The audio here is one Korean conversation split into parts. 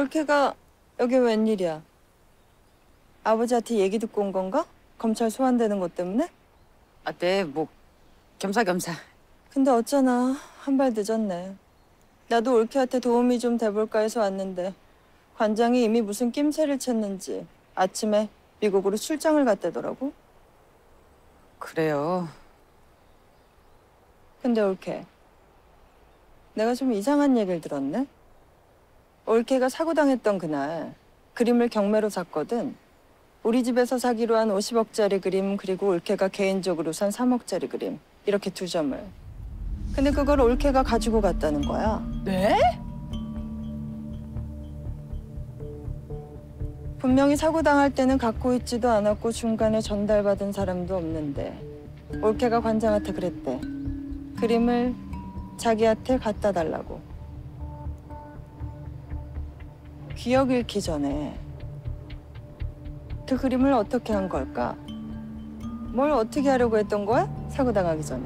올케가 여기 웬일이야? 아버지한테 얘기 듣고 온 건가? 검찰 소환되는 것 때문에? 아, 네, 뭐 겸사겸사. 근데 어쩌나 한 발 늦었네. 나도 올케한테 도움이 좀 돼볼까 해서 왔는데 관장이 이미 무슨 낌새를 챘는지 아침에 미국으로 출장을 갔다더라고. 그래요. 근데 올케, 내가 좀 이상한 얘기를 들었네. 올케가 사고 당했던 그날 그림을 경매로 샀거든. 우리 집에서 사기로 한 50억짜리 그림 그리고 올케가 개인적으로 산 3억짜리 그림 이렇게 두 점을. 근데 그걸 올케가 가지고 갔다는 거야. 네? 분명히 사고 당할 때는 갖고 있지도 않았고 중간에 전달받은 사람도 없는데 올케가 관장한테 그랬대. 그림을 자기한테 갖다 달라고. 기억 잃기 전에 그 그림을 어떻게 한 걸까? 뭘 어떻게 하려고 했던 거야? 사고 당하기 전에.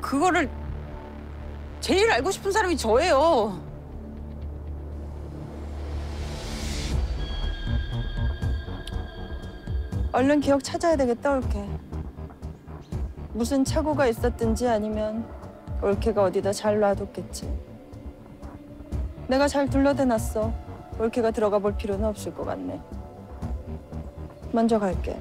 그거를 제일 알고 싶은 사람이 저예요. 얼른 기억 찾아야 되겠다, 올케. 무슨 착오가 있었든지 아니면 올케가 어디다 잘 놔뒀겠지. 내가 잘 둘러대놨어. 올케가 들어가 볼 필요는 없을 것 같네. 먼저 갈게.